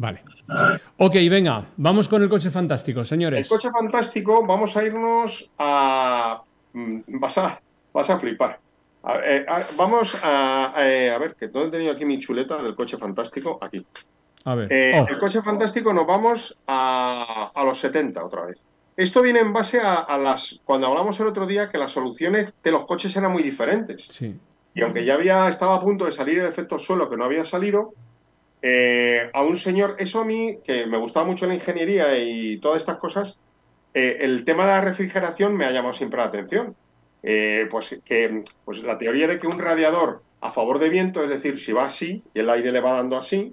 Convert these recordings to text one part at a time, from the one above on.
Vale. Ok, venga, vamos con el coche fantástico, señores. El coche fantástico, vamos a irnos a. mm, Vas a, vas a flipar. A- eh, a- vamos a, eh, a ver, que ¿dónde he tenido aquí mi chuleta del coche fantástico? Aquí. A ver. Eh, Oh, El coche fantástico nos vamos a, a los 70 otra vez. Esto viene en base a, a las. Cuando hablamos el otro día que las soluciones de los coches eran muy diferentes. sí. Y aunque ya había, estaba a punto de salir el efecto suelo que no había salido, eh, a un señor, eso a mí, que me gustaba mucho la ingeniería y todas estas cosas, eh, el tema de la refrigeración me ha llamado siempre la atención. Eh, pues que pues la teoría de que un radiador a favor de viento, es decir, si va así y el aire le va dando así,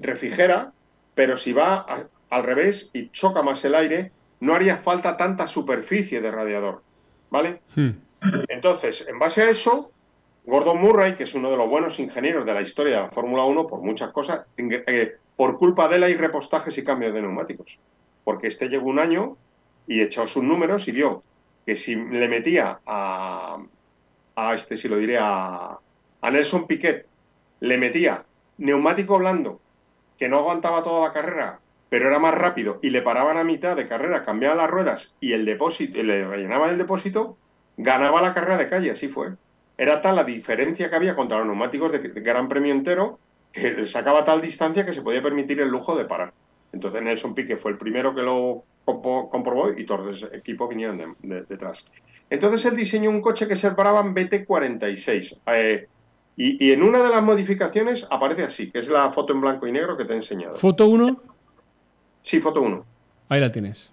refrigera, pero si va a- al revés y choca más el aire, no haría falta tanta superficie de radiador. ¿Vale? Hmm. Entonces, en base a eso, Gordon Murray, que es uno de los buenos ingenieros de la historia de la Fórmula 1 por muchas cosas, eh, por culpa de él hay repostajes y cambios de neumáticos. Porque este llegó un año y echó sus números y vio que si le metía a, a este, si lo diré, a, a Nelson Piquet, le metía neumático blando que no aguantaba toda la carrera, pero era más rápido y le paraban a mitad de carrera, cambiaban las ruedas y el depósito, y le rellenaban el depósito, ganaba la carrera de calle, así fue. Era tal la diferencia que había contra los neumáticos de, de Gran Premio entero que le sacaba tal distancia que se podía permitir el lujo de parar. Entonces Nelson Piquet fue el primero que lo comprobó y todos los equipos vinieron de- de- detrás. Entonces él diseñó un coche que es el Brabham BT46. eh, y, y en una de las modificaciones aparece así, que es la foto en blanco y negro que te he enseñado. Foto 1, Sí, foto 1. ahí la tienes.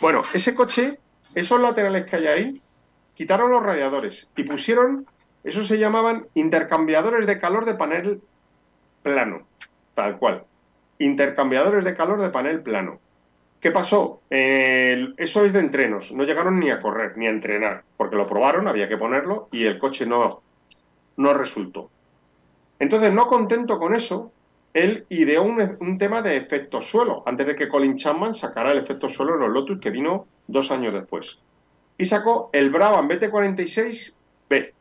Bueno, ese coche, esos laterales que hay ahí, quitaron los radiadores y pusieron, eso se llamaban intercambiadores de calor de panel plano, tal cual. Intercambiadores de calor de panel plano. ¿Qué pasó? Eso es de entrenos, no llegaron ni a correr, ni a entrenar, porque lo probaron, había que ponerlo y el coche no, no resultó. Entonces, no contento con eso, él ideó un, un tema de efecto suelo, antes de que Colin Chapman sacara el efecto suelo en los Lotus, que vino dos años después. Y sacó el Brabham BT46B,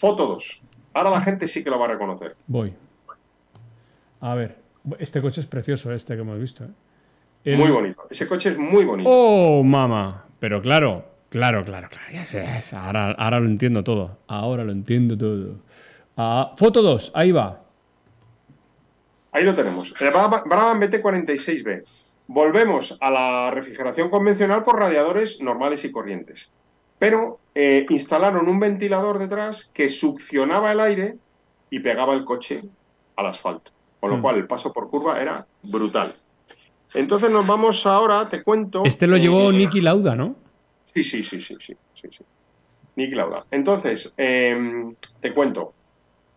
foto 2. Ahora la gente sí que lo va a reconocer. Voy. A ver, este coche es precioso, este que hemos visto. ¿eh? El- Muy bonito. Ese coche es muy bonito. Oh, mamá. Pero claro, claro, claro, claro. Ya sé, ahora, ahora lo entiendo todo. Ahora lo entiendo todo. Ah, foto 2, ahí va. Ahí lo tenemos. El Brabham Brabham BT46B. Volvemos a la refrigeración convencional por radiadores normales y corrientes. Pero eh, instalaron un ventilador detrás que succionaba el aire y pegaba el coche al asfalto. Con lo Hmm. cual el paso por curva era brutal. Entonces nos vamos ahora, te cuento. Este lo llevó eh, Nicky Lauda, ¿no? Sí, sí, sí, sí, sí, sí, sí. Nick Lauda. Entonces, eh, te cuento.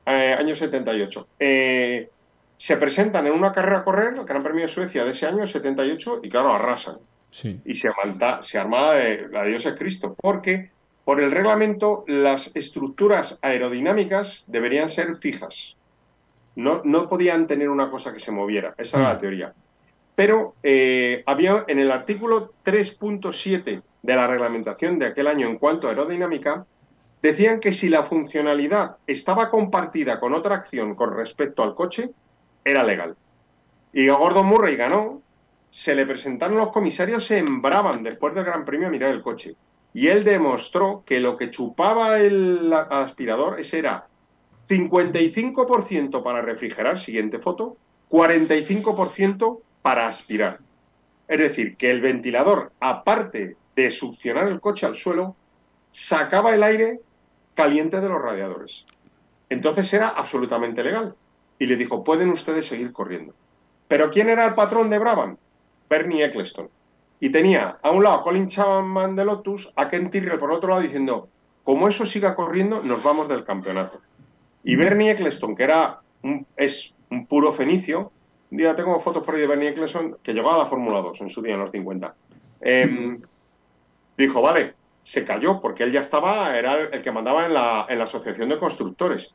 Eh, año 78. Eh, se presentan en una carrera a correr, el Gran Premio de Suecia de ese año, 78, y claro, arrasan. Sí. Y se, amanta- se arma de, la de Dios es Cristo, porque por el reglamento las estructuras aerodinámicas deberían ser fijas. No, no podían tener una cosa que se moviera. Esa era la teoría. Pero eh, había en el artículo 3.7 de la reglamentación de aquel año en cuanto a aerodinámica, decían que si la funcionalidad estaba compartida con otra acción con respecto al coche, era legal. Y Gordon Murray ganó, se le presentaron los comisarios en Brabham después del Gran Premio a mirar el coche. Y él demostró que lo que chupaba el aspirador era 55% para refrigerar, siguiente foto, 45% para aspirar. Es decir, que el ventilador, aparte de succionar el coche al suelo, sacaba el aire caliente de los radiadores. Entonces era absolutamente legal. Y le dijo, pueden ustedes seguir corriendo. Pero ¿quién era el patrón de Brabham? Bernie Eccleston. Y tenía a un lado a Colin Chapman de Lotus, a Ken Tyrrell por otro lado diciendo, como eso siga corriendo, nos vamos del campeonato. Y Bernie Eccleston, que era un, es un puro fenicio, un día tengo fotos por ahí de Bernie Eccleston, que llegó a la Fórmula 2 en su día, en los 50. Em, dijo, vale, se cayó porque él ya estaba, era el que mandaba en la, en la asociación de constructores.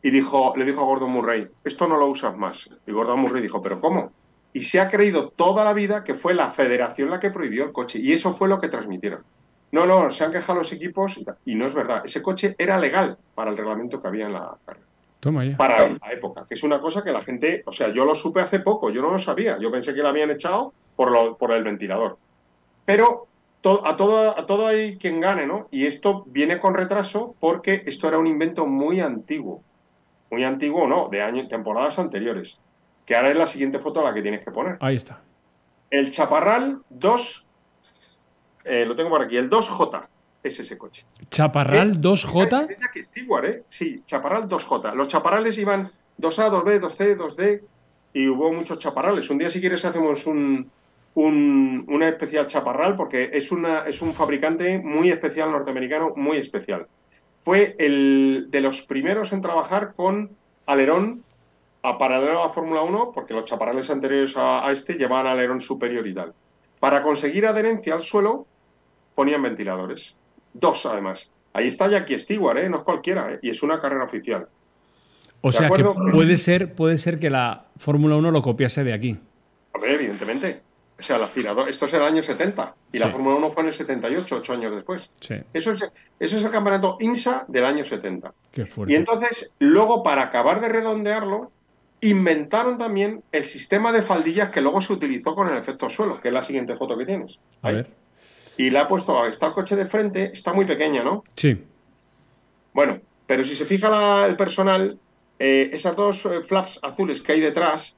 Y dijo, le dijo a Gordon Murray, esto no lo usas más. Y Gordon Murray dijo, ¿pero cómo? Y se ha creído toda la vida que fue la federación la que prohibió el coche. Y eso fue lo que transmitieron. No, no, se han quejado los equipos y, no es verdad. Ese coche era legal para el reglamento que había en la carrera. Toma ya. para la época, que es una cosa que la gente, o sea, yo lo supe hace poco, yo no lo sabía, yo pensé que lo habían echado por, lo, por el ventilador. Pero to- a, todo, a todo hay quien gane, ¿no? Y esto viene con retraso porque esto era un invento muy antiguo. Muy antiguo, no, de años, temporadas anteriores. Que ahora es la siguiente foto a la que tienes que poner. Ahí está. El Chaparral 2, eh, lo tengo por aquí, el 2J es ese coche. Chaparral Es 2J. de Jackie Stewart, ¿eh? Sí, Chaparral 2J. Los chaparrales iban 2A, 2B, 2C, 2D y hubo muchos chaparrales. Un día, si quieres, hacemos un, un, una especial chaparral porque es, una, es un fabricante muy especial norteamericano, muy especial. Fue el de los primeros en trabajar con alerón a paralelo a la Fórmula 1 porque los chaparrales anteriores a, a este llevaban alerón superior y tal. Para conseguir adherencia al suelo ponían ventiladores. Dos, además. Ahí está Jackie Stewart, ¿eh? no es cualquiera, ¿eh? y es una carrera oficial. O ¿De sea que puede ser, puede ser que la Fórmula 1 lo copiase de aquí. A ver, evidentemente. O sea, el aspirador, esto es el año 70 y la. Fórmula 1 fue en el 78, ocho años después. Sí, Eso es, eso es el campeonato INSA del año 70. qué Y fuerte. entonces, luego, para acabar de redondearlo, inventaron también el sistema de faldillas que luego se utilizó con el efecto suelo, que es la siguiente foto que tienes. A ver. Y la ha puesto, está el coche de frente, está muy pequeña, ¿no? Sí. Bueno, pero si se fija la- el personal, eh, esas dos eh, flaps azules que hay detrás,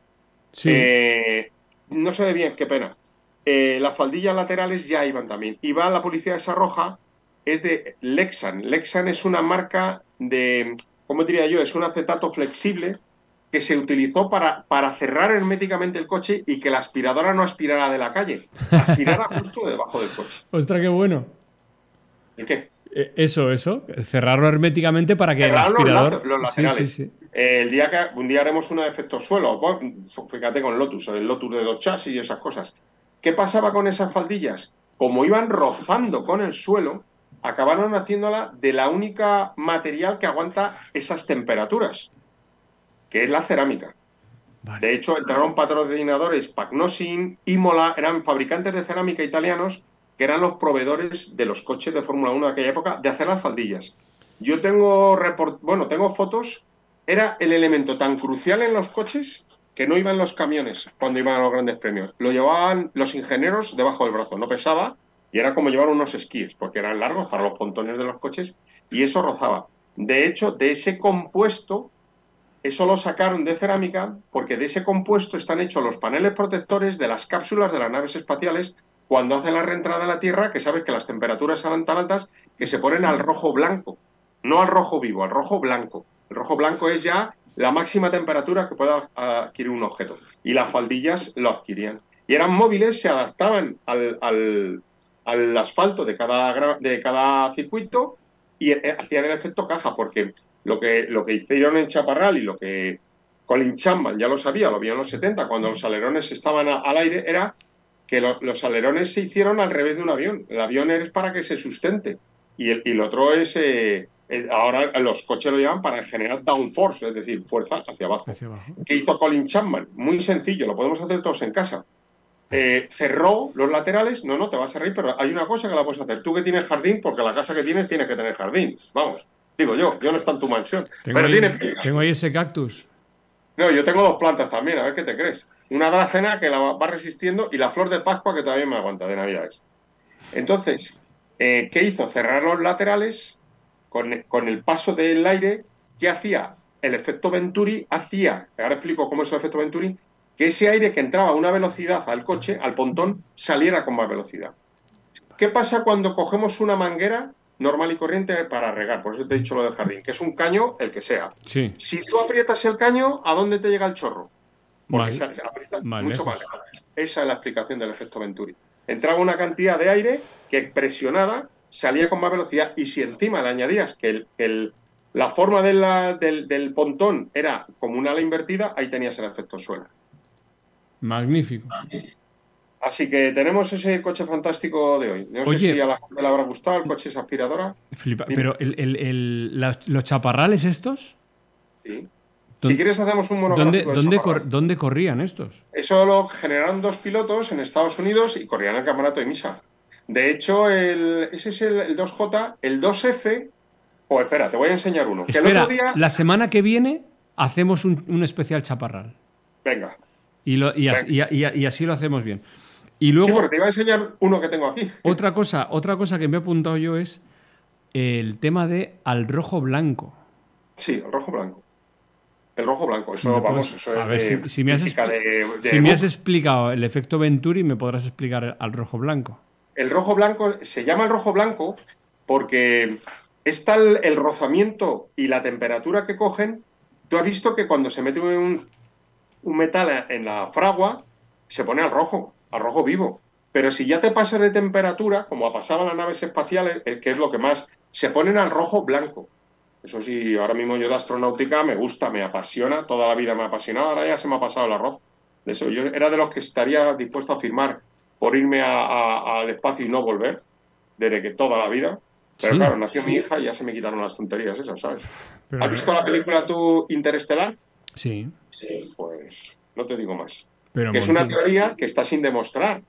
Sí. eh, no se ve bien, qué pena. Las faldillas laterales ya iban también. Y va la policía esa roja, es de Lexan. Lexan es una marca de, ¿cómo diría yo? Es un acetato flexible que se utilizó para, para cerrar herméticamente el coche y que la aspiradora no aspirara de la calle, aspirara justo debajo del coche. Ostras, qué bueno. ¿El qué? Eh, Eso, eso. Cerrarlo herméticamente para que Cerrar el aspirador. los laterales. sí, sí. Eh, el día que un día haremos una de efecto suelo, bueno, fíjate con Lotus, el Lotus de dos chasis y esas cosas. ¿Qué pasaba con esas faldillas? Como iban rozando con el suelo, acabaron haciéndola de la única material que aguanta esas temperaturas, que es la cerámica. Vale. De hecho, entraron patrocinadores Pagnosin, Imola, eran fabricantes de cerámica italianos que eran los proveedores de los coches de Fórmula 1 de aquella época de hacer las faldillas. Yo tengo report- bueno, tengo fotos, era el elemento tan crucial en los coches que no iban los camiones cuando iban a los grandes premios. Lo llevaban los ingenieros debajo del brazo, no pesaba y era como llevar unos esquíes, porque eran largos para los pontones de los coches y eso rozaba. De hecho, de ese compuesto eso lo sacaron de cerámica porque de ese compuesto están hechos los paneles protectores de las cápsulas de las naves espaciales cuando hacen la reentrada a la Tierra, que sabes que las temperaturas salen tan altas que se ponen al rojo blanco, no al rojo vivo, al rojo blanco. El rojo blanco es ya la máxima temperatura que pueda adquirir un objeto. Y las faldillas lo adquirían. Y eran móviles, se adaptaban al, al- al asfalto de cada, de cada circuito y eh, hacían el efecto caja, porque lo que, lo que hicieron en Chaparral y lo que Colin Chapman ya lo sabía, lo vio en los 70, cuando los alerones estaban a- al aire, era que lo- los alerones se hicieron al revés de un avión. El avión es para que se sustente y el, y el otro es, eh, ahora los coches lo llevan para generar downforce, es decir, fuerza hacia abajo. Hacia abajo. ¿Qué hizo Colin Chapman? Muy sencillo, lo podemos hacer todos en casa. Eh, cerró los laterales, no, no, te vas a reír, pero hay una cosa que la puedes hacer. Tú que tienes jardín, porque la casa que tienes tienes que tener jardín. Vamos, digo yo, yo no está en tu mansión, Tengo, pero ahí, tiene tengo ahí ese cactus. No, yo tengo dos plantas también, a ver qué te crees. Una dracena que la va va resistiendo y la flor de Pascua que todavía me aguanta de Navidades. Entonces, eh, ¿qué hizo? Cerrar los laterales con, con el paso del aire. ¿Qué hacía? El efecto Venturi hacía, ahora explico cómo es el efecto Venturi, que ese aire que entraba a una velocidad al coche, al pontón, saliera con más velocidad. ¿Qué pasa cuando cogemos una manguera normal y corriente para regar? Por eso te he dicho lo del jardín, que es un caño el que sea. Sí. Si tú aprietas el caño, ¿a dónde te llega el chorro? Porque Mal. se- aprieta mucho lejos. más lejos. Esa es la explicación del efecto Venturi. Entraba una cantidad de aire que presionada salía con más velocidad y si encima le añadías que el- el- la forma de la- del, del pontón era como una ala invertida, ahí tenías el efecto suelo. Magnífico. Así que tenemos ese coche fantástico de hoy. No Oye. sé si a la gente le habrá gustado el coche esa aspiradora. Flipa. Pero el- el- el- las- los chaparrales estos, Sí. ¿Dó- Si quieres hacemos un ¿dónde, monográfico. de dónde, chaparral. cor- dónde corrían estos? Eso lo generaron dos pilotos en Estados Unidos y corrían el campeonato de misa. De hecho, el, ese es el, el 2J, el 2F. O espera, te voy a enseñar uno. Que el Espera, otro día. la semana que viene hacemos un, especial chaparral. Venga. Y, lo, y, así, lo hacemos bien. Y luego, sí, porque te iba a enseñar uno que tengo aquí. Otra cosa, otra cosa que me he apuntado yo es el tema de al rojo blanco. Sí, el rojo blanco. El rojo blanco, eso vamos, eso a ver, si, me has, si me has explicado el efecto Venturi, me podrás explicar al rojo blanco. El rojo blanco se llama el rojo blanco porque es tal el rozamiento y la temperatura que cogen. Tú has visto que cuando se mete un, un metal en la fragua, se pone al rojo, al rojo vivo. Pero si ya te pasas de temperatura, como ha pasado en las naves espaciales, que es lo que más, se ponen al rojo blanco. Eso sí, ahora mismo yo de astronáutica me gusta, me apasiona, toda la vida me ha apasionado, ahora ya se me ha pasado el arroz. De eso, yo era de los que estaría dispuesto a firmar por irme al espacio y no volver, desde que toda la vida. Pero claro, nació mi hija y ya se me quitaron las tonterías esas, ¿sabes? ¿Has visto la película tú Interestelar? Sí. Sí, pues no te digo más. Pero que es una teoría que está sin demostrar.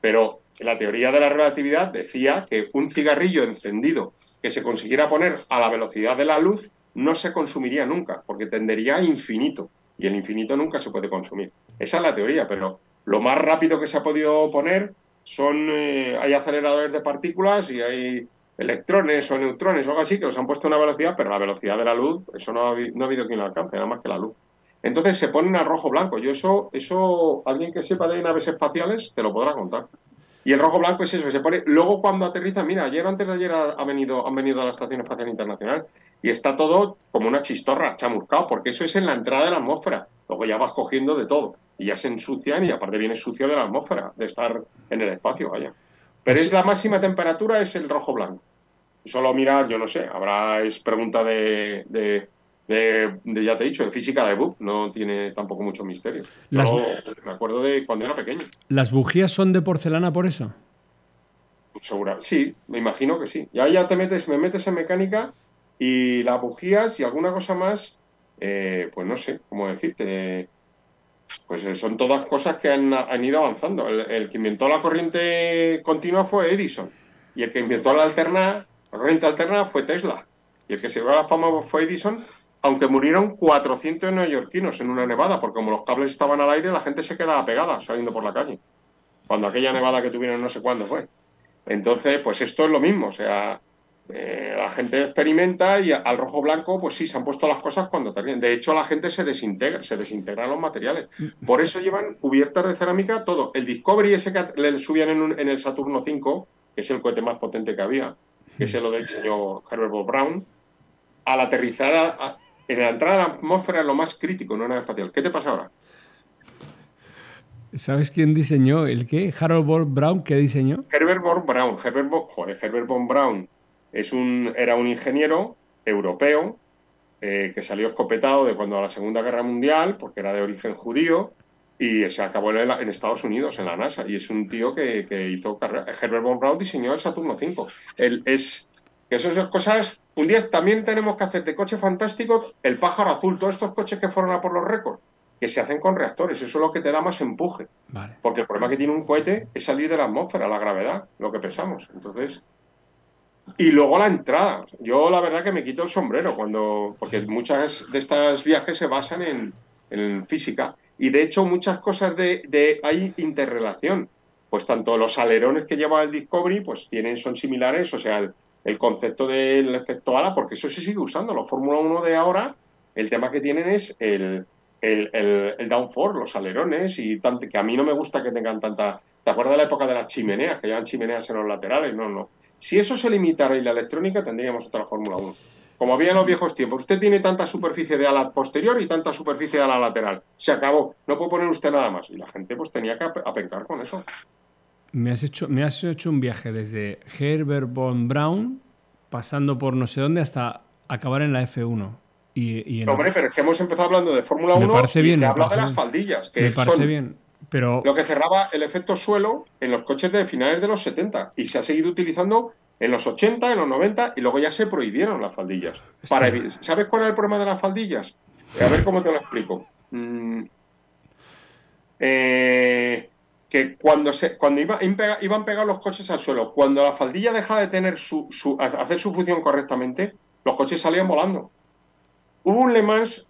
Pero la teoría de la relatividad decía que un cigarrillo encendido que se consiguiera poner a la velocidad de la luz no se consumiría nunca, porque tendería a infinito. Y el infinito nunca se puede consumir. Esa es la teoría, pero lo más rápido que se ha podido poner son eh, hay aceleradores de partículas y hay electrones o neutrones o algo así que los han puesto a una velocidad, pero la velocidad de la luz, eso no ha, no ha habido quien lo alcance, nada más que la luz. Entonces se ponen a rojo blanco. Yo eso, eso, alguien que sepa de naves espaciales te lo podrá contar. Y el rojo blanco es eso, se pone. Luego cuando aterriza, mira, ayer antes de ayer ha, venido, han venido a la Estación Espacial Internacional y está todo como una chistorra, chamurcado, porque eso es en la entrada de la atmósfera. Luego ya vas cogiendo de todo y ya se ensucian y aparte viene sucio de la atmósfera, de estar en el espacio, vaya. Pero es la máxima temperatura, es el rojo blanco. Solo mira, yo no sé, habrá, es pregunta de, de, ya te he dicho, de física de Book, no tiene tampoco mucho misterio. me acuerdo de cuando era pequeño. ¿Las bujías son de porcelana por eso? Segura, sí, me imagino que sí. Ya ya te metes, me metes en mecánica y las bujías y alguna cosa más, eh, pues no sé cómo decirte, pues eh, son todas cosas que han, ido avanzando. El, que inventó la corriente continua fue Edison y el que inventó la alterna, la corriente alterna fue Tesla y el que se dio la fama fue Edison, aunque murieron 400 neoyorquinos en una nevada, porque como los cables estaban al aire, la gente se quedaba pegada saliendo por la calle. Cuando aquella nevada que tuvieron no sé cuándo fue. Entonces, pues esto es lo mismo, o sea, eh, la gente experimenta y al rojo blanco, pues sí, se han puesto las cosas cuando terminan. De hecho, la gente se desintegra, se desintegran los materiales. Por eso llevan cubiertas de cerámica todo. El Discovery ese que le subían en, el Saturno 5, que es el cohete más potente que había, que es el del señor Herbert Brown, al aterrizar en la entrada a la atmósfera es lo más crítico, no nada espacial. ¿Qué te pasa ahora? ¿Sabes quién diseñó el qué? Harold Bob Brown, ¿qué diseñó? Herbert Bob Brown. Herbert Bob, joder, Herbert Bob Brown es un, era un ingeniero europeo eh, que salió escopetado de cuando a la Segunda Guerra Mundial, porque era de origen judío, y se acabó en, Estados Unidos, en la NASA. Y es un tío que, hizo carrera. Herbert von Braun diseñó el Saturno 5. Él es que esas cosas. Un día también tenemos que hacer de coche fantástico el pájaro azul, todos estos coches que fueron a por los récords, que se hacen con reactores. Eso es lo que te da más empuje. Porque el problema que tiene un cohete es salir de la atmósfera, la gravedad, lo que pesamos. Entonces, y luego la entrada. Yo la verdad que me quito el sombrero cuando, porque muchas de estos viajes se basan en, física y de hecho muchas cosas de, hay interrelación. Pues tanto los alerones que lleva el Discovery, pues tienen, son similares, o sea, el, concepto del efecto ala, porque eso se sigue usando. Los Fórmula 1 de ahora, el tema que tienen es el, el, el, downforce, los alerones, y que a mí no me gusta que tengan tanta. ¿Te acuerdas de la época de las chimeneas, que llevan chimeneas en los laterales? No, no. Si eso se limitara y la electrónica, tendríamos otra Fórmula 1. Como había en los viejos tiempos, usted tiene tanta superficie de ala posterior y tanta superficie de ala lateral. Se acabó. No puede poner usted nada más. Y la gente pues tenía que apencar con eso. Me has hecho, me has hecho un viaje desde Herbert von Braun, pasando por no sé dónde, hasta acabar en la F1. Y, Hombre, pero es que hemos empezado hablando de Fórmula 1 parece bien, y habla de las faldillas. Que me parece bien. Lo que cerraba el efecto suelo en los coches de finales de los 70 y se ha seguido utilizando en los 80, en los 90 y luego ya se prohibieron las faldillas. Para ¿Sabes cuál es el problema de las faldillas? A ver cómo te lo explico. Mm, que cuando, se, cuando iba, iban pegados los coches al suelo, cuando la faldilla deja de tener su, hacer su función correctamente, los coches salían volando. Hubo un Le Mans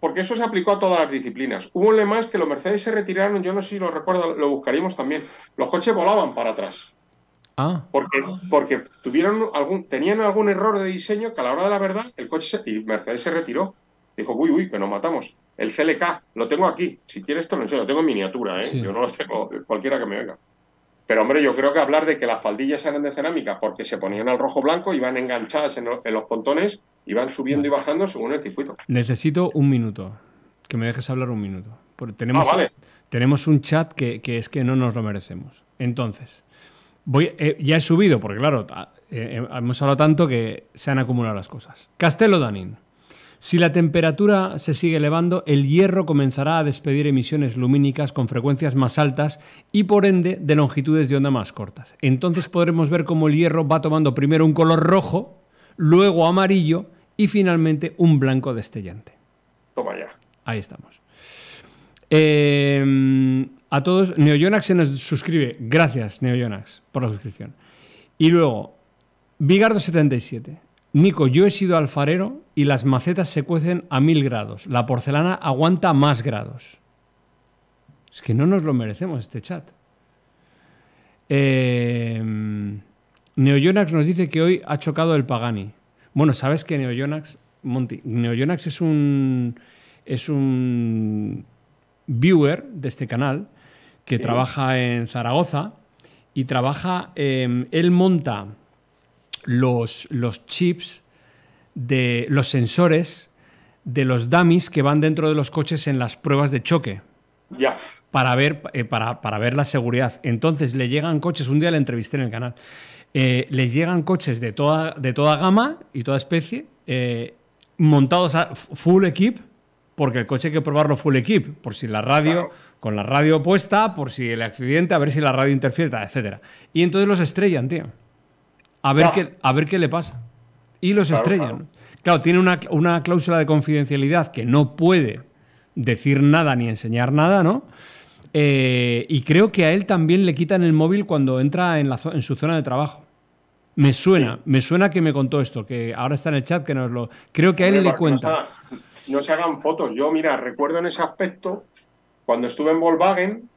porque eso se aplicó a todas las disciplinas. Hubo un lema que los Mercedes se retiraron, yo no sé si lo recuerdo, lo buscaríamos también. Los coches volaban para atrás. Ah. Porque, porque tuvieron algún, tenían algún error de diseño que a la hora de la verdad el coche y Mercedes se retiró. Dijo, uy, uy, que nos matamos. El CLK, lo tengo aquí. Si quieres, esto lo enseño. Lo tengo en miniatura, ¿eh? Yo no lo tengo, cualquiera que me venga. Pero, hombre, yo creo que hablar de que las faldillas eran de cerámica porque se ponían al rojo blanco, iban enganchadas en, los pontones, iban subiendo y bajando según el circuito. Necesito un minuto. Que me dejes hablar un minuto. Porque tenemos, ah, tenemos un chat que, es que no nos lo merecemos. Entonces, voy, eh, ya he subido, porque claro, eh, hemos hablado tanto que se han acumulado las cosas. Castelo Danin. Si la temperatura se sigue elevando, el hierro comenzará a despedir emisiones lumínicas con frecuencias más altas y por ende de longitudes de onda más cortas. Entonces podremos ver cómo el hierro va tomando primero un color rojo, luego amarillo y finalmente un blanco destellante. Toma ya. Ahí estamos. Eh, a todos, NeoYonax se nos suscribe. Gracias, NeoYonax, por la suscripción. Y luego, Vigardo77. Nico, yo he sido alfarero y las macetas se cuecen a mil grados. La porcelana aguanta más grados. Es que no nos lo merecemos este chat. Eh, Neoyonax nos dice que hoy ha chocado el Pagani. Bueno, sabes que Neoyonax, Monty, Neoyonax es un es un viewer de este canal que trabaja en Zaragoza y trabaja, eh, él monta los, los chips de los sensores de los dummies que van dentro de los coches en las pruebas de choque. Ya. Para ver, eh, para, ver la seguridad. Entonces le llegan coches, un día le entrevisté en el canal, eh, les llegan coches de toda, de toda gama y toda especie, eh, montados a full equip, porque el coche hay que probarlo full equip, por si la radio, con la radio puesta, por si el accidente, a ver si la radio interfiere, etc. Y entonces los estrellan, tío a ver, qué, a ver qué le pasa. Y los estrellan. Claro, tiene una, cláusula de confidencialidad que no puede decir nada ni enseñar nada, ¿no? Eh, y creo que a él también le quitan el móvil cuando entra en, la, en su zona de trabajo. Me suena, me suena que me contó esto, que ahora está en el chat que nos lo. Creo que a él le cuenta. no se hagan fotos. Yo, mira, recuerdo en ese aspecto, cuando estuve en Volkswagen,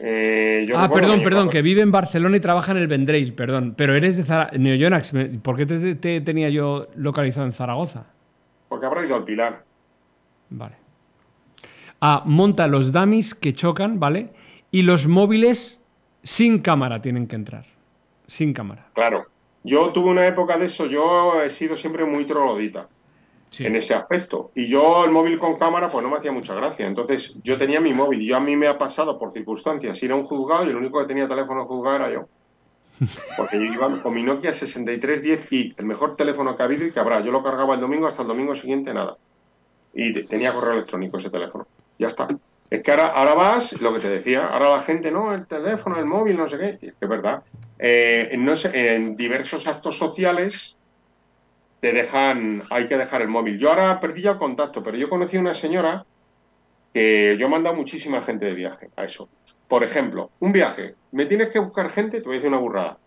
eh, ah, perdón, perdón, que vive en Barcelona y trabaja en el Vendrell, perdón. Pero eres de Zaragoza. Neoyonax, ¿por qué te, tenía yo localizado en Zaragoza? Porque habrá ido al Pilar. Vale. Ah, monta los dummies que chocan, ¿vale? Y los móviles sin cámara tienen que entrar. Sin cámara. Claro. Yo tuve una época de eso, yo he sido siempre muy troglodita en ese aspecto. Y yo el móvil con cámara pues no me hacía mucha gracia. Entonces yo tenía mi móvil y yo a mí me ha pasado por circunstancias ir a un juzgado y el único que tenía teléfono juzgado era yo. Porque yo iba con mi Nokia 6310i, el mejor teléfono que ha habido y que habrá. Yo lo cargaba el domingo hasta el domingo siguiente nada. Y tenía correo electrónico ese teléfono. Ya está. Es que ahora, ahora vas, lo que te decía, ahora la gente, no, el teléfono, el móvil, no sé qué. es que es verdad. Eh, no sé, en diversos actos sociales te dejan, hay que dejar el móvil. Yo ahora perdí ya el contacto, pero yo conocí a una señora que yo he mandado muchísima gente de viaje a eso. Por ejemplo, un viaje, me tienes que buscar gente, te voy a decir una burrada,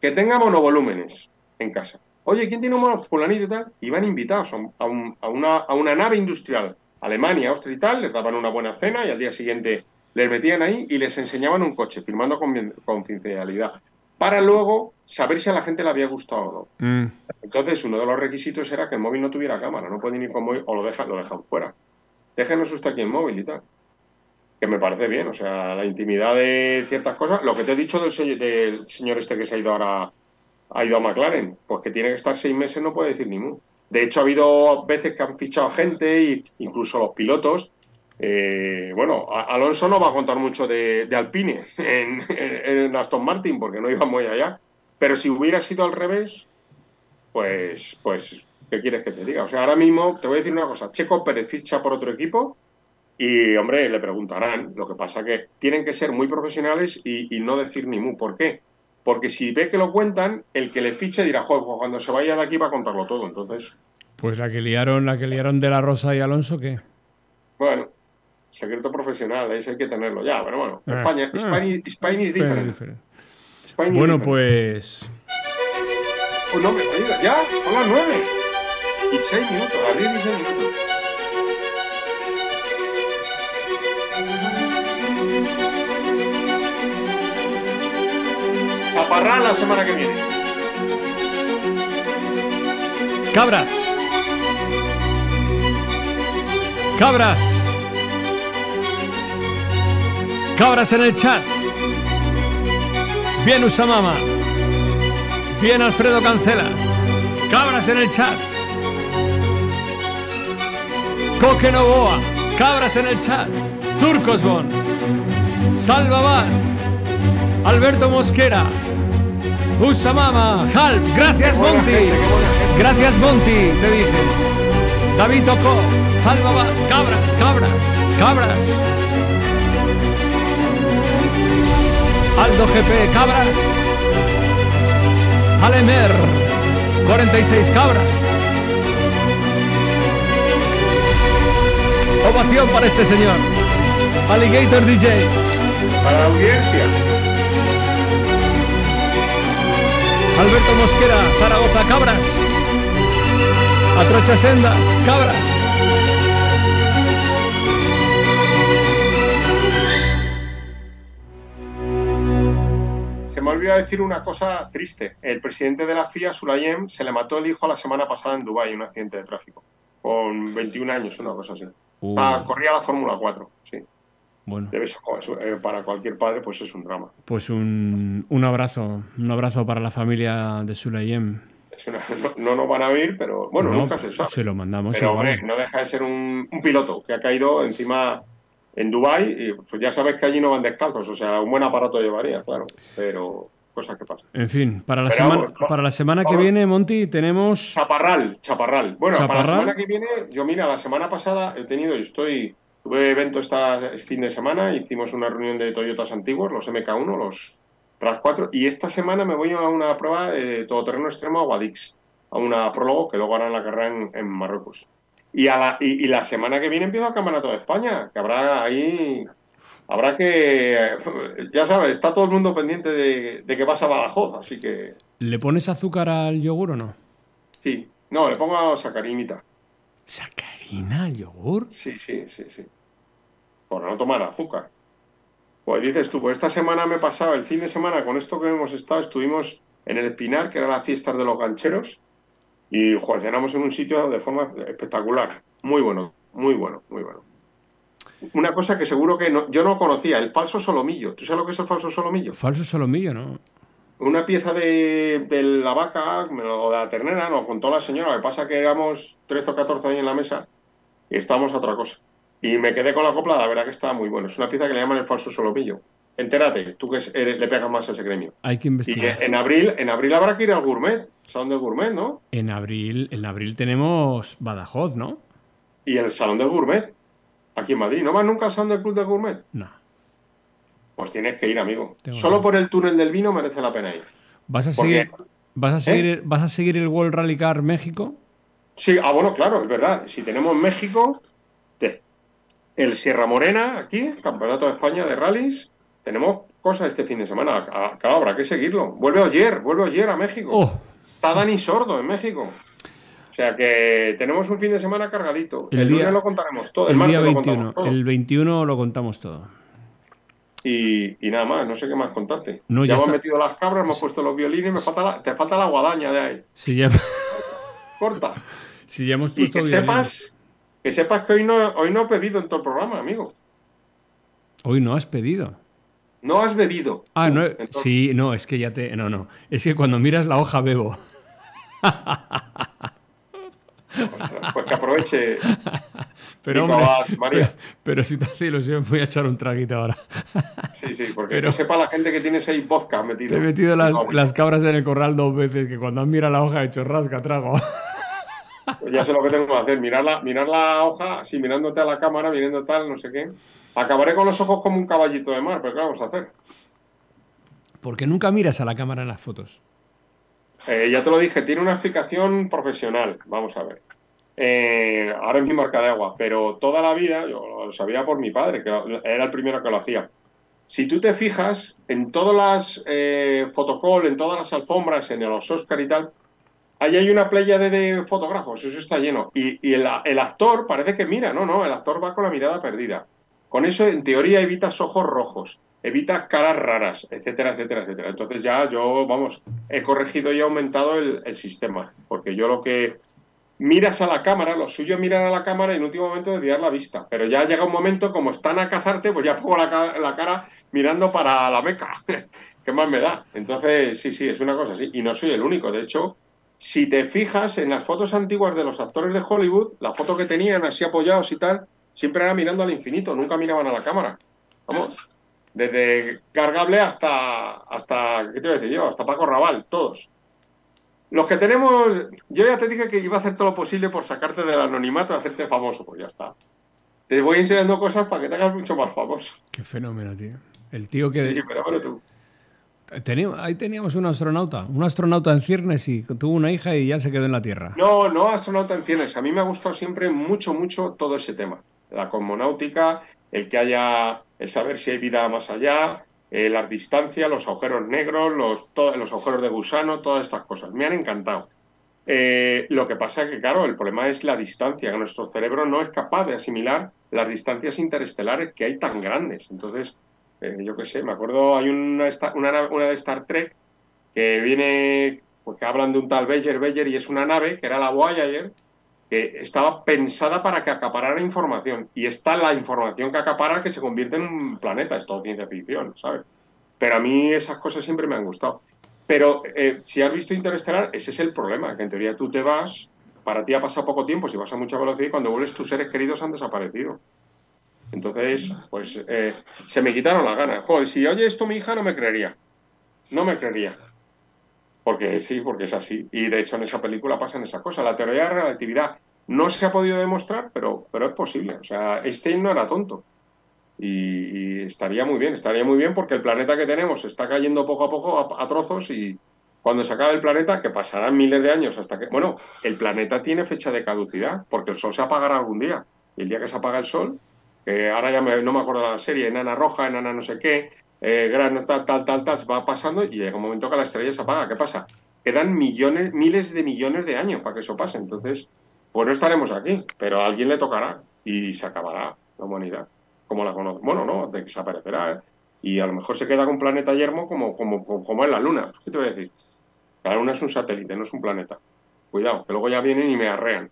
que tenga monovolúmenes en casa. Oye, ¿quién tiene un monofulanito y tal? Y van invitados a, una, a una nave industrial, Alemania, Austria y tal, les daban una buena cena y al día siguiente les metían ahí y les enseñaban un coche, firmando con confidencialidad para luego saber si a la gente le había gustado o no. Mm. Entonces, uno de los requisitos era que el móvil no tuviera cámara, no pueden ir con móvil o lo dejan, lo dejan fuera. Déjenos usted aquí en móvil y tal. Que me parece bien, o sea, la intimidad de ciertas cosas. Lo que te he dicho del, del señor este que se ha ido ahora, ha ido a McLaren, pues que tiene que estar seis meses, no puede decir ni mu. De hecho, ha habido veces que han fichado gente, y incluso los pilotos, eh, bueno, Alonso no va a contar mucho de, Alpine en, Aston Martin porque no iba muy allá. Pero si hubiera sido al revés, pues, pues, ¿qué quieres que te diga? O sea, ahora mismo te voy a decir una cosa: Checo Pérez ficha por otro equipo y, hombre, le preguntarán. Lo que pasa que tienen que ser muy profesionales y, no decir ni mu. ¿Por qué? Porque si ve que lo cuentan, el que le fiche dirá, joder, pues cuando se vaya de aquí va a contarlo todo. Entonces. Pues la que liaron, la que liaron de la Rosa y Alonso, ¿qué? Bueno, secreto profesional, ese hay que tenerlo ya, pero bueno, eh, España, eh, España, España es España bueno, pues. Oh, no me oiga, ya, son las 9 y 6 minutos, las 10 y 6 minutos. Zaparrá la semana que viene. Cabras. Cabras. Cabras en el chat. Bien Usamama. Bien Alfredo Cancelas. Cabras en el chat. Coque Novoa. Cabras en el chat. Turcosbon. Salvabat. Alberto Mosquera. Usamama. Halp. Gracias Monty. Gracias Monty. Te dicen. David Tocó. Salvabat. Cabras. Cabras. Cabras. Aldo GP Cabras. Alemer 46 Cabras. Ovación para este señor. Alligator DJ. Para la audiencia. Alberto Mosquera, Zaragoza Cabras. Atrocha Sendas, Cabras. Decir una cosa triste. El presidente de la FIA, Sulayem, se le mató el hijo la semana pasada en Dubái en un accidente de tráfico. Con 21 años, una cosa así. Uh. Está- corría la Fórmula 4, sí. Bueno, joder, eh, para cualquier padre, pues es un drama. pues un, un abrazo. Un abrazo para la familia de Sulayem. Una- no, no nos van a oír, pero bueno, No, nunca se sabe. Se lo mandamos. Pero hombre, no deja de ser un, un piloto que ha caído encima en Dubái y pues ya sabes que allí no van descalzos, o sea, un buen aparato llevaría, claro, pero cosas que pasan. En fin, para la, Pero semana, vamos, va- para la semana que viene, Monty, tenemos... Chaparral, Chaparral. Bueno, para la semana que viene, yo mira, la semana pasada he tenido, yo estoy, tuve evento este fin de semana, hicimos una reunión de Toyotas antiguos, los MK1, los RAV4, y esta semana me voy a una prueba de todoterreno extremo a Guadix, a una prólogo que luego harán la carrera en, en Marruecos. Y, a la, y, y la semana que viene empieza el Campeonato de España, que habrá ahí... Habrá que, ya sabes, está todo el mundo pendiente de, de que vas a Badajoz, así que ¿Le pones azúcar al yogur o no? sí. No, le pongo sacarinita. ¿Sacarina al yogur? Sí, sí, sí, sí. Por no tomar azúcar. Pues dices tú, pues esta semana me he pasado, el fin de semana, con esto que hemos estado, estuvimos en el Espinar, que era la fiesta de los gancheros, y joder, cenamos en un sitio de forma espectacular. Muy bueno, muy bueno, muy bueno. Una cosa que seguro que no- yo no conocía, el falso solomillo. ¿Tú sabes lo que es el falso solomillo? Falso solomillo, ¿no? Una pieza de, de la vaca o de la ternera, nos contó la señora. Lo que pasa que éramos 13 o 14 años en la mesa y estábamos a otra cosa. Y me quedé con la copla, la verdad que estaba muy bueno. Es una pieza que le llaman el falso solomillo. Entérate, tú que eres- le pegas más a ese gremio. Hay que Y investigar. en abril, en abril habrá que ir al gourmet, salón del gourmet, ¿no? En abril, en abril tenemos Badajoz, ¿no? Y el salón del gourmet, aquí en Madrid. ¿No vas nunca al salón del club del gourmet? No. Pues tienes que ir, amigo. Tengo Solo por el túnel del vino merece la pena ir. ¿Vas a Porque- seguir, vas a seguir, vas a seguir el World Rally Car México? Sí, ah, bueno, claro, es verdad. Si tenemos México, te- el Sierra Morena aquí, Campeonato de España de rallies, tenemos cosas este fin de semana. Ah, Claro, habrá que seguirlo. Vuelve Oyer, vuelve Oyer a México. ¡Oh! Está Dani Sordo en México. O sea que tenemos un fin de semana cargadito. El El, día- lunes lo contaremos todo, el, El martes día lo 21. contamos todo. El 21 lo contamos todo. Y, y nada más, no sé qué más contarte. No, ya ya hemos metido las cabras, hemos puesto los violines, me falta la- te falta la guadaña de ahí. Si ya, Corta. si ya hemos Y puesto que violines. sepas, que sepas que hoy no, hoy no he bebido en todo el programa, amigo. Hoy no has pedido. No has bebido. Ah, no. entonces- Sí, no, es que ya te. No, no. Es que cuando miras la hoja bebo. Ostras, pues que aproveche. Pero, hombre, María. pero, pero si te hace ilusión, voy a echar un traguito ahora. Sí, sí, porque Pero- que sepa la gente que tiene seis vodka metido. Te he metido las, No, las cabras en el corral dos veces, que cuando han mirado la hoja he hecho rasca, trago. pues ya sé lo que tengo que hacer. Mirar la, mirar la hoja, así mirándote a la cámara, mirando tal, no sé qué. Acabaré con los ojos como un caballito de mar, pero ¿qué vamos a hacer? Porque nunca miras a la cámara en las fotos. Eh, ya te lo dije, tiene una explicación profesional. Vamos a ver. Eh, ahora es mi marca de agua, pero toda la vida, yo lo sabía por mi padre, que era el primero que lo hacía. Si tú te fijas en todas las eh, fotocall, en todas las alfombras, en los Oscar y tal, ahí hay una playa de, de fotógrafos, eso está lleno. Y, y el, el actor parece que mira, no, no, el actor va con la mirada perdida. Con eso, en teoría, evitas ojos rojos. evitas caras raras, etcétera, etcétera, etcétera. Entonces ya yo, vamos, he corregido y he aumentado el, el sistema, porque yo lo que miras a la cámara, lo suyo es mirar a la cámara y en último momento desviar la vista. Pero ya llega un momento, como están a cazarte, pues ya pongo la, la cara mirando para la meca. ¿Qué más me da? Entonces, sí, sí, es una cosa así. Y no soy el único. De hecho, si te fijas en las fotos antiguas de los actores de Hollywood, la foto que tenían así apoyados y tal, siempre era mirando al infinito, nunca miraban a la cámara. Vamos, desde Cargable hasta, hasta ¿qué te voy a decir yo? Hasta Paco Raval, todos. Los que tenemos, yo ya te dije que iba a hacer todo lo posible por sacarte del anonimato y hacerte famoso, pues ya está. Te voy enseñando cosas para que te hagas mucho más famoso. Qué fenómeno, tío. El tío que... Sí, pero bueno, tú. Teníamos, ahí teníamos un astronauta, un astronauta en ciernes y tuvo una hija y ya se quedó en la Tierra. No, no astronauta en ciernes. A mí me ha gustado siempre mucho, mucho todo ese tema. La cosmonáutica, el que haya, el saber si hay vida más allá, eh, las distancias, los agujeros negros, los, los agujeros de gusano, todas estas cosas. Me han encantado. Eh, lo que pasa es que, claro, el problema es la distancia, que nuestro cerebro no es capaz de asimilar las distancias interestelares que hay tan grandes. Entonces, eh, yo qué sé, me acuerdo, hay una, una, de Star Trek que viene, porque hablan de un tal Beyer, Beyer, y es una nave que era la Voyager, que estaba pensada para que acaparara información. Y está la información que acapara que se convierte en un planeta. Es todo ciencia ficción, ¿sabes? Pero a mí esas cosas siempre me han gustado. Pero eh, si has visto Interestelar, ese es el problema, que en teoría tú te vas, para ti ha pasado poco tiempo, si vas a mucha velocidad y cuando vuelves tus seres queridos han desaparecido. Entonces, pues eh, se me quitaron las ganas. Joder, si oye esto mi hija no me creería. No me creería. Porque sí, porque es así. Y de hecho en esa película pasan esas cosas. La teoría de la relatividad no se ha podido demostrar, pero, pero es posible. O sea, Einstein no era tonto. Y, estaría muy bien, estaría muy bien porque el planeta que tenemos está cayendo poco a poco a, trozos y cuando se acabe el planeta, que pasarán miles de años hasta que... Bueno, el planeta tiene fecha de caducidad porque el Sol se apagará algún día. Y el día que se apaga el Sol, que ahora ya no me acuerdo de la serie, enana roja, enana no sé qué, eh, tal, tal, tal, tal, va pasando y llega un momento que la estrella se apaga. ¿Qué pasa? Quedan millones, miles de millones de años para que eso pase. Entonces, pues no estaremos aquí, pero a alguien le tocará y se acabará la humanidad, como la conocemos. Bueno, no, desaparecerá. ¿eh? Y a lo mejor se queda con un planeta yermo como, como, como es la Luna. ¿Qué te voy a decir? La Luna es un satélite, no es un planeta. Cuidado, que luego ya vienen y me arrean.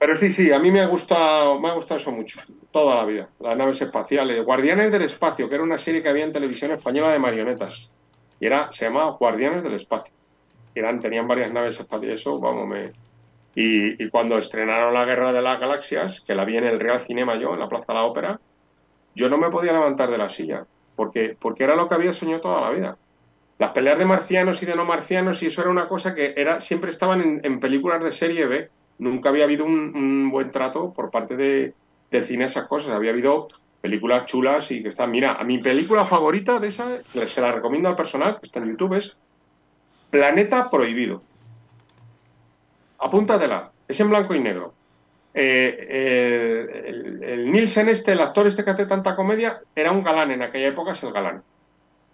Pero sí, sí, a mí me ha gustado, me ha gustado eso mucho, toda la vida. Las naves espaciales, Guardianes del Espacio, que era una serie que había en televisión española de marionetas. Y era, se llamaba Guardianes del Espacio. Eran, tenían varias naves espaciales, eso, vamos. Y, cuando estrenaron La Guerra de las Galaxias, que la vi en el Real Cinema yo, en la Plaza de la Ópera, yo no me podía levantar de la silla, porque, porque era lo que había soñado toda la vida. Las peleas de marcianos y de no marcianos, y eso era una cosa que era, siempre estaban en, en películas de serie B, nunca había habido un, buen trato por parte de, del cine esas cosas. Había habido películas chulas y que están. Mira, a mi película favorita de esa, se la recomiendo al personal, que está en YouTube, es Planeta Prohibido. Apúntatela, es en blanco y negro. Eh, el, el, Nielsen este, el actor este que hace tanta comedia, era un galán en aquella época, es el galán.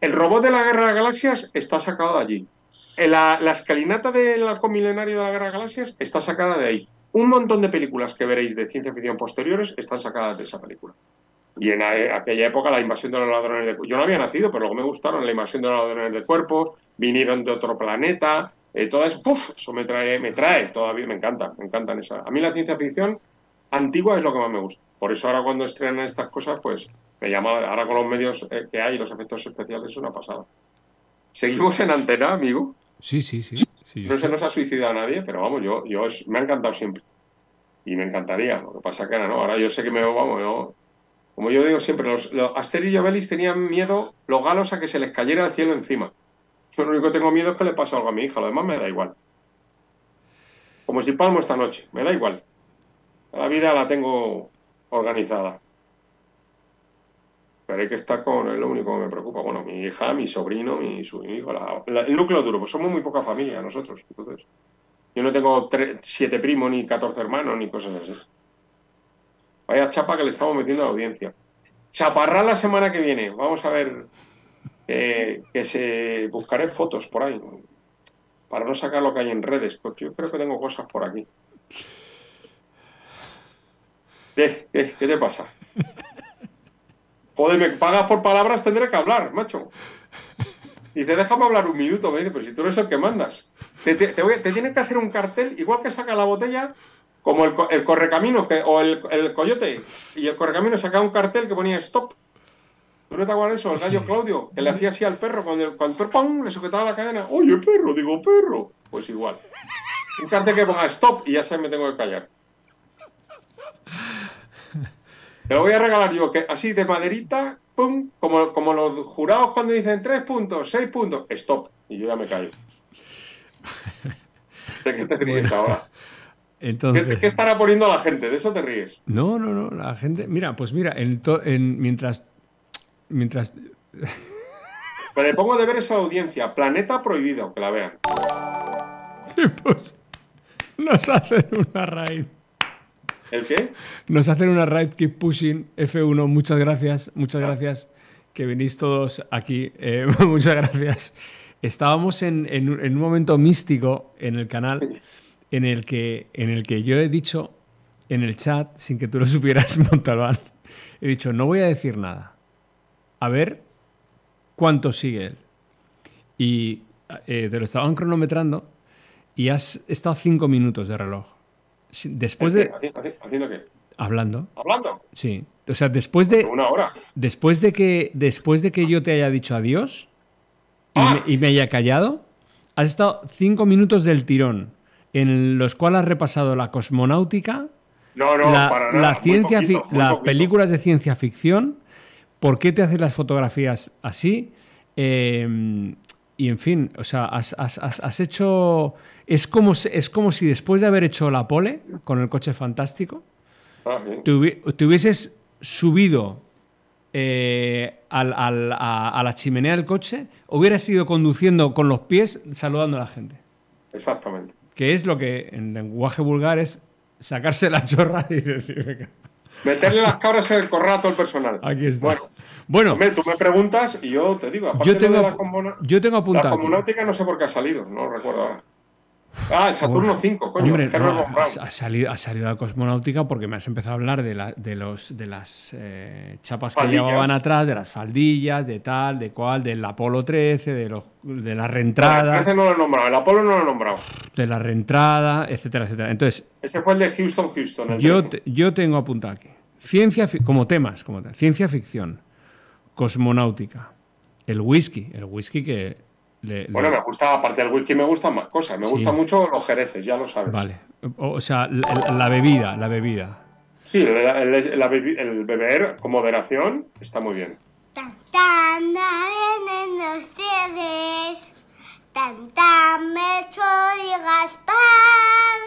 El robot de la Guerra de Galaxias está sacado de allí. La, la, escalinata del arco milenario de la Guerra de Galaxias está sacada de ahí. Un montón de películas que veréis de ciencia ficción posteriores están sacadas de esa película. Y en aquella época la invasión de los ladrones de Yo no había nacido, pero luego me gustaron la invasión de los ladrones de cuerpos, vinieron de otro planeta, eh, todo eso, ¡puf! Eso me trae, me trae todavía, me encanta, me encantan esas. A mí la ciencia ficción antigua es lo que más me gusta. Por eso ahora cuando estrenan estas cosas, pues me llama, ahora con los medios eh, que hay los efectos especiales es una pasada. Seguimos en antena, amigo. Sí, sí, sí. no se nos ha suicidado a nadie, pero vamos, yo, yo me ha encantado siempre. Y me encantaría. Lo que pasa que ahora no. Ahora yo sé que me vamos, como yo digo siempre, los, Asterio y Obelix tenían miedo, los galos, a que se les cayera el cielo encima. Yo lo único que tengo miedo es que le pase algo a mi hija, lo demás me da igual. Como si palmo esta noche, me da igual. La vida la tengo organizada. Pero hay que estar con, es lo único que me preocupa. Bueno, mi hija, mi sobrino, mi, su, hijo, el núcleo duro, pues somos muy poca familia nosotros. Entonces, yo no tengo siete primos, ni catorce hermanos, ni cosas así. Vaya chapa que le estamos metiendo a la audiencia. Chaparra la semana que viene. Vamos a ver que se buscaré fotos por ahí. Para no sacar lo que hay en redes. Pues yo creo que tengo cosas por aquí. ¿Qué, qué, qué te pasa? Joder, me pagas por palabras, tendré que hablar, macho. Y dice, déjame hablar un minuto. Me dice, pero si tú eres el que mandas. Te, te, te tienes que hacer un cartel, igual que saca la botella, como el, el correcamino que, o el, el, coyote. Y el correcamino sacaba un cartel que ponía stop. ¿Tú no te acuerdas de eso? El gallo sí. Claudio, que sí. le hacía así al perro cuando el, cuando ¡pum! le sujetaba la cadena. Oye, perro, digo, perro. Pues igual. Un cartel que ponga stop y ya se me tengo que callar. Te lo voy a regalar yo, que así de maderita, pum, como, como los jurados cuando dicen tres puntos, seis puntos, stop. Y yo ya me callo. ¿De qué te ríes bueno, ahora? Entonces, ¿Qué, ¿Qué, estará poniendo la gente? ¿De eso te ríes? No, no, no. La gente. Mira, pues mira, en, to, en mientras. Mientras. Pero le pongo de ver esa audiencia. Planeta prohibido, que la vean. pues nos hacen una raid. ¿El qué? Nos hacen una raid Keep Pushing F1. Muchas gracias, muchas gracias que venís todos aquí. Eh, muchas gracias. Estábamos en, en, en, un momento místico en el canal en el, que, en el que yo he dicho en el chat, sin que tú lo supieras, Montalbán, he dicho, no voy a decir nada. A ver cuánto sigue él. Y eh, te lo estaban cronometrando y has estado cinco minutos de reloj. Después de... ¿Haciendo qué? Hablando. ¿Hablando? Sí. O sea, después de... Una hora. Después de que, después de que yo te haya dicho adiós y, ah. me, y me haya callado, has estado cinco minutos del tirón, en los cuales has repasado la cosmonáutica, no, no, la, para nada. la ciencia, poquito, las películas de ciencia ficción, por qué te haces las fotografías así, eh, y en fin, o sea, has, has, has, has hecho... Es como, es como si después de haber hecho la pole con el coche fantástico, Ah, te, hubi- te hubieses subido eh, al- al- a, a la chimenea del coche, hubieras ido conduciendo con los pies saludando a la gente. Exactamente. Que es lo que en lenguaje vulgar es sacarse la chorra y decir, venga, Meterle las cabras en el corral a todo el personal. aquí está. Bueno, Bueno, hombre, tú me preguntas y yo te digo, aparte yo tengo, de la, yo tengo la apuntado. aquí. comunáutica no sé por qué ha salido, no recuerdo ahora. Ah, el Saturno 5, coño. Hombre, no, has salido, has salido a cosmonáutica porque me has empezado a hablar de, la- de, los, de las eh, chapas que llevaban atrás, de las faldillas, de tal, de cual, del Apolo 13, de, los, de la reentrada, ese no lo he nombrado, el Apolo no lo he nombrado. de la reentrada, etcétera, etcétera. Entonces, Ese fue el de Houston, Houston. el yo, 13. te- yo tengo apuntado aquí. Ciencia, como temas, como ciencia ficción, cosmonáutica, el whisky, el whisky que le- le- Bueno, me gusta, aparte del whisky, me gustan más cosas. Me Sí. gustan mucho los jereces, ya lo sabes. Vale. O, sea, la, la bebida, la bebida. Sí, el, beber con moderación está muy bien. Tan tan vienen ustedes, tan tan mecho y Gaspar,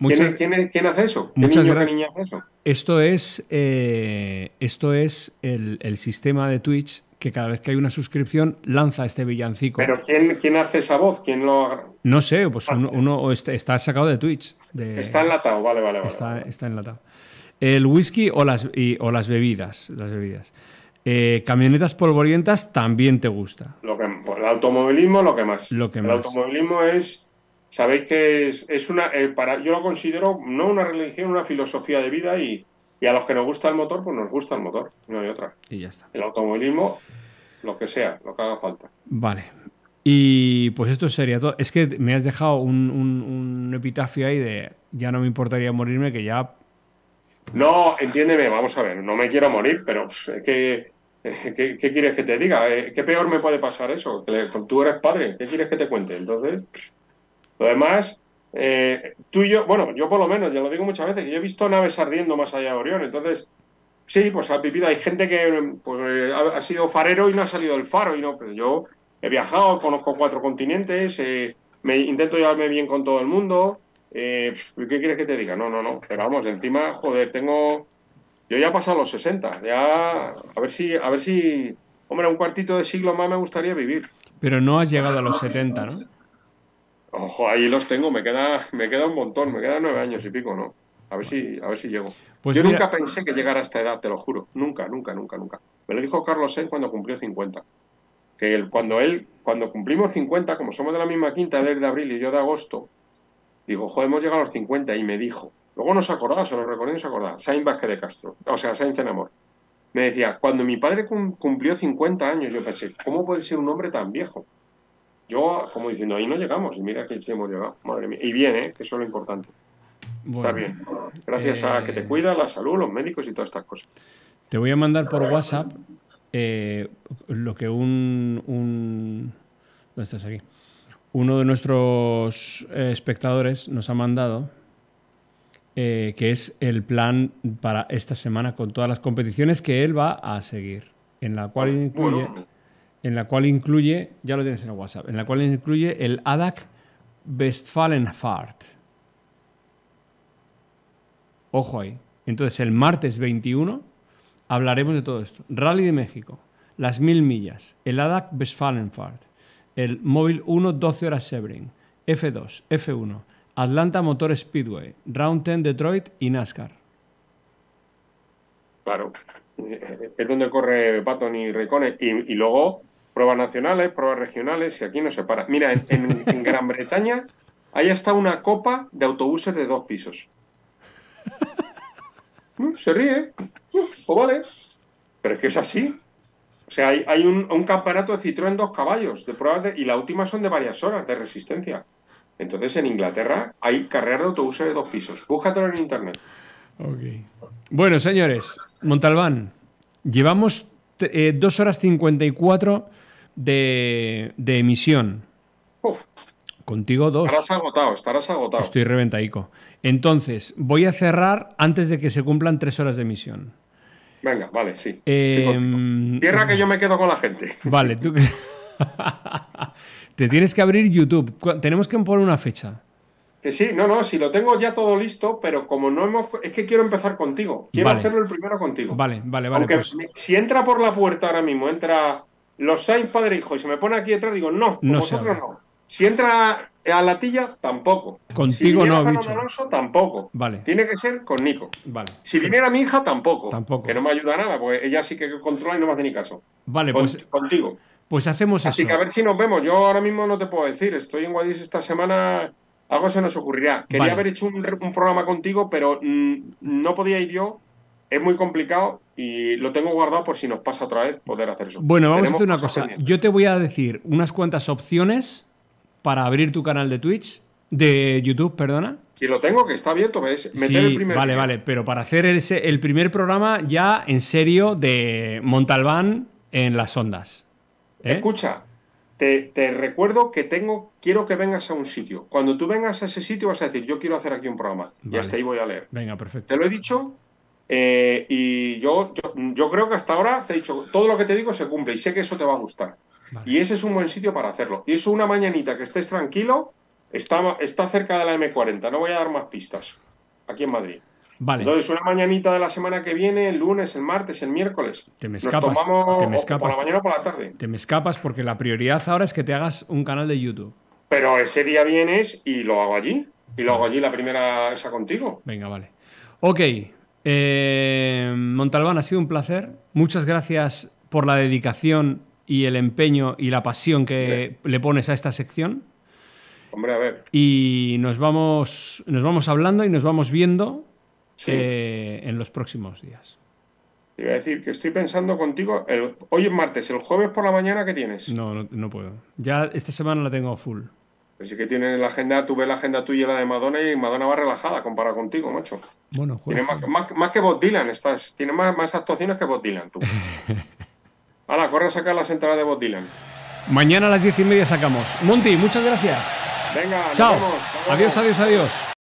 ¿Quién, quién, quién hace eso? ¿Qué niño, qué niña hace eso? Esto es, eh, esto es el, el sistema de Twitch que cada vez que hay una suscripción lanza este villancico. Pero ¿quién, quién hace esa voz? ¿Quién lo no sé, pues uno, uno- o está, está sacado de Twitch. de- está enlatado? Vale, vale, vale. está, está enlatado. El whisky o las, y- o las bebidas. Las bebidas. Eh, camionetas polvorientas también te gusta. Lo que, el automovilismo, lo que más. Lo que el más. automovilismo es, sabéis que es, es una, eh, para, yo lo considero no una religión, una filosofía de vida y, y a los que nos gusta el motor, pues nos gusta el motor, no hay otra. Y ya está. El automovilismo, lo que sea, lo que haga falta. Vale. Y pues esto sería todo. Es que me has dejado un, un- un epitafio ahí de ya no me importaría morirme, que ya No, entiéndeme, vamos a ver, no me quiero morir, pero ¿qué, eh, qué, qué quieres que te diga? Eh, ¿Qué peor me puede pasar eso? Tú eres padre, ¿qué quieres que te cuente? Entonces, pff, lo demás, eh, tú y yo, bueno, yo por lo menos, ya lo digo muchas veces, que yo he visto naves ardiendo más allá de Orión, entonces, sí, pues ha vivido, hay gente que pues, eh, ha, sido farero y no ha salido del faro, y no, pero yo he viajado, conozco cuatro continentes, eh, me intento llevarme bien con todo el mundo. Eh, ¿Qué quieres que te diga? No, no, no. Pero vamos, encima, joder, tengo. Yo ya he pasado los 60. Ya. A ver si. A ver si. Hombre, un cuartito de siglo más me gustaría vivir. Pero no has llegado a los 70, ¿no? Ojo, ahí los tengo. Me queda, me queda un montón. Me quedan nueve años y pico, ¿no? A ver si, a ver si llego. Pues Yo mira- nunca pensé que llegara a esta edad, te lo juro. Nunca, nunca, nunca, nunca. Me lo dijo Carlos Sainz cuando cumplió 50. que él, cuando él, cuando cumplimos 50, como somos de la misma quinta, él es de abril y yo de agosto, digo, joder, hemos llegado a los 50 y me dijo, luego no se acordaba, se lo recordé y no se acordaba, Sainz Vázquez de Castro, o sea, Sainz en amor. Me decía, cuando mi padre cum- cumplió 50 años, yo pensé, ¿cómo puede ser un hombre tan viejo? Yo, como diciendo, ahí no llegamos, y mira que sí hemos llegado, madre mía. Y bien, ¿eh? que eso es lo importante. Está Bueno, bien. Gracias eh, a que te cuida la salud, los médicos y todas estas cosas. Te voy a mandar por WhatsApp eh, lo que un, un- ¿Dónde estás aquí? Uno de nuestros eh, espectadores nos ha mandado, eh, que es el plan para esta semana con todas las competiciones que él va a seguir, en la cual incluye, Bueno, en la cual incluye, ya lo tienes en el WhatsApp, en la cual incluye el ADAC Westfalenfahrt. Ojo ahí. Entonces, el martes 21 hablaremos de todo esto. Rally de México, las mil millas, el ADAC Westfalenfahrt, el Móvil 1 12 horas Sebring, F2, F1, Atlanta Motor Speedway, Round 10 Detroit y NASCAR. claro. Es donde corre Patton y Recones. Y, y luego pruebas nacionales, pruebas regionales, y aquí no se para. Mira, en, en- en Gran Bretaña hay hasta una copa de autobuses de dos pisos. Mm, Se ríe. Mm, Pues vale. Pero es que es así. O sea, hay, hay un, un campeonato de Citroën dos caballos de pruebas de- y la última son de varias horas de resistencia. Entonces en Inglaterra hay carreras de autobuses de dos pisos. Búscatelo en internet. Bueno, señores, Montalbán, llevamos eh, 2 horas 54 de, de emisión. Uf, Contigo dos. estarás agotado, estarás agotado. Estoy reventaico. Entonces, voy a cerrar antes de que se cumplan tres horas de emisión. Venga, vale, sí. Eh. Tierra que yo me quedo con la gente. Vale, tú. Te tienes que abrir YouTube. Tenemos que poner una fecha. Que sí, no, no, si lo tengo ya todo listo, pero como no hemos. Es que quiero empezar contigo. Quiero Vale. hacerlo el primero contigo. Vale, vale, vale. Aunque pues- si entra por la puerta ahora mismo, entra los Sainz padre e hijo y se me pone aquí detrás, digo, no, No vosotros no. Si entra a la tilla, tampoco. Contigo si no, Fernando bicho. Alonso, tampoco. Vale. Tiene que ser con Nico. Vale. Si viniera mi hija, tampoco. Tampoco. Que no me ayuda nada, porque ella sí que controla y no me hace ni caso. Vale, Con- pues, contigo. pues hacemos Así eso. que a ver si nos vemos. Yo ahora mismo no te puedo decir. Estoy en Guadix esta semana. Algo se nos ocurrirá. Quería Vale. haber hecho un, un programa contigo, pero mm, no podía ir yo. Es muy complicado y lo tengo guardado por si nos pasa otra vez poder hacer eso. Bueno, vamos a hacer una cosa. pendientes. Yo te voy a decir unas cuantas opciones para abrir tu canal de Twitch, de YouTube, perdona. Si lo tengo, que está abierto, es meter Sí, el primer vale, vale, pero para hacer ese, el primer programa ya en serio de Montalbán en las ondas. ¿Eh? Escucha, te, te recuerdo que tengo, quiero que vengas a un sitio. Cuando tú vengas a ese sitio vas a decir, yo quiero hacer aquí un programa. Y hasta ahí voy a leer. Venga, perfecto. Te lo he dicho eh, y yo, yo, yo creo que hasta ahora te he dicho, todo lo que te digo se cumple y sé que eso te va a gustar. Vale. Y ese es un buen sitio para hacerlo. Y eso una mañanita que estés tranquilo, está, está cerca de la M40, no voy a dar más pistas, aquí en Madrid. Vale, Entonces, una mañanita de la semana que viene, el lunes, el martes, el miércoles. Te me nos escapas, tomamos te me escapas. por la mañana o por la tarde. te me escapas porque la prioridad ahora es que te hagas un canal de YouTube. Pero ese día vienes y lo hago allí. Y lo hago allí la primera esa contigo. Venga, vale. Ok, eh, Montalbán, ha sido un placer. Muchas gracias por la dedicación y el empeño y la pasión que le pones a esta sección. Hombre, a ver. Y nos vamos, nos vamos hablando y nos vamos viendo Sí. eh, en los próximos días. Te iba a decir que estoy pensando contigo. El, hoy es martes, el jueves por la mañana, ¿qué tienes? No, no, no puedo. Ya esta semana la tengo full. Así que tienes la agenda, tú ves la agenda tuya y la de Madonna y Madonna va relajada comparado contigo, macho. Bueno, jueves. más, más, más que Bob Dylan, estás. Tienes más, más actuaciones que Bob Dylan, tú. Ahora, corre a sacar las entradas de Bob Dylan. Mañana a las diez y media sacamos. Monty, muchas gracias. Venga, nos Chao. vemos, nos vemos. Adiós, adiós, adiós.